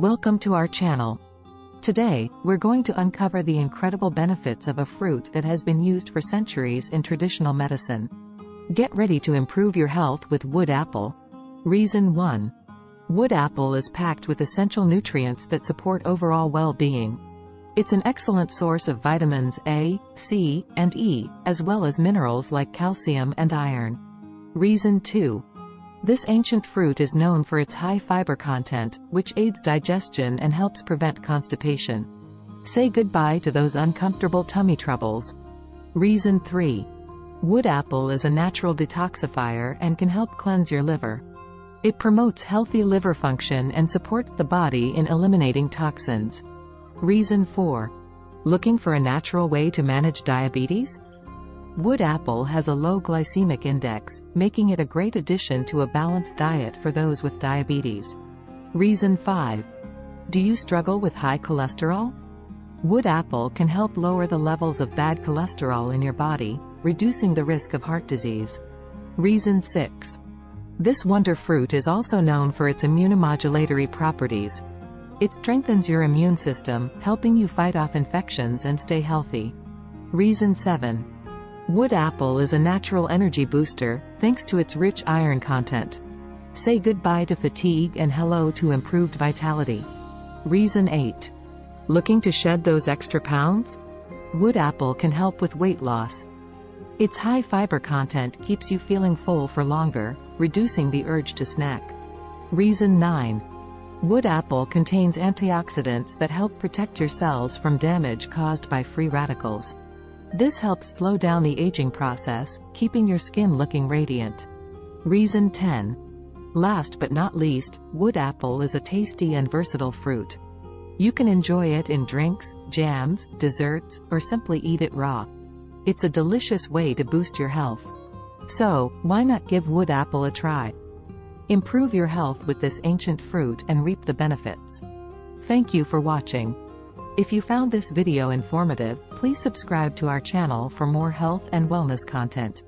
Welcome to our channel. Today, we're going to uncover the incredible benefits of a fruit that has been used for centuries in traditional medicine. Get ready to improve your health with wood apple. Reason 1. Wood apple is packed with essential nutrients that support overall well-being. It's an excellent source of vitamins A, C, and E, as well as minerals like calcium and iron. Reason 2. This ancient fruit is known for its high fiber content, which aids digestion and helps prevent constipation. Say goodbye to those uncomfortable tummy troubles. Reason 3. Wood apple is a natural detoxifier and can help cleanse your liver. It promotes healthy liver function and supports the body in eliminating toxins. Reason 4. Looking for a natural way to manage diabetes? Wood apple has a low glycemic index, making it a great addition to a balanced diet for those with diabetes. Reason 5. Do you struggle with high cholesterol? Wood apple can help lower the levels of bad cholesterol in your body, reducing the risk of heart disease. Reason 6. This wonder fruit is also known for its immunomodulatory properties, it strengthens your immune system, helping you fight off infections and stay healthy. Reason 7. Wood apple is a natural energy booster, thanks to its rich iron content. Say goodbye to fatigue and hello to improved vitality. Reason 8. Looking to shed those extra pounds? Wood apple can help with weight loss. Its high fiber content keeps you feeling full for longer, reducing the urge to snack. Reason 9. Wood apple contains antioxidants that help protect your cells from damage caused by free radicals. This helps slow down the aging process, keeping your skin looking radiant. Reason 10. Last but not least, wood apple is a tasty and versatile fruit. You can enjoy it in drinks, jams, desserts, or simply eat it raw. It's a delicious way to boost your health. So, why not give wood apple a try? Improve your health with this ancient fruit and reap the benefits. Thank you for watching. If you found this video informative, please subscribe to our channel for more health and wellness content.